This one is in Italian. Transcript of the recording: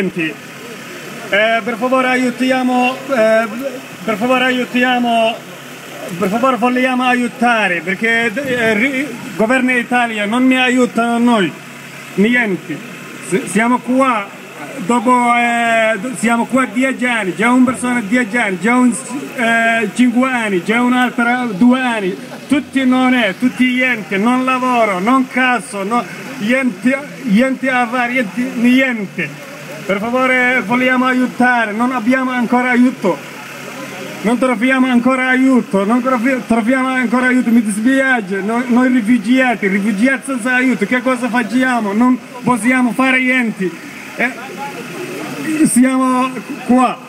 Eh, per favore aiutiamo, eh, per favore aiutiamo, per favore vogliamo aiutare perché eh, il governo Italia non mi aiuta noi, niente. Siamo qua, dopo, eh, siamo qua dieci anni, già una persona dieci anni, già un eh, cinque anni, già un'altra due anni, tutti non è, tutti niente, non lavoro, non caso, no, niente, niente fare, niente. niente. Per favore vogliamo aiutare, non abbiamo ancora aiuto. Non troviamo ancora aiuto, non troviamo ancora aiuto, mi dispiace, noi, noi rifugiati, rifugiati senza aiuto, che cosa facciamo? Non possiamo fare niente. Eh, siamo qua.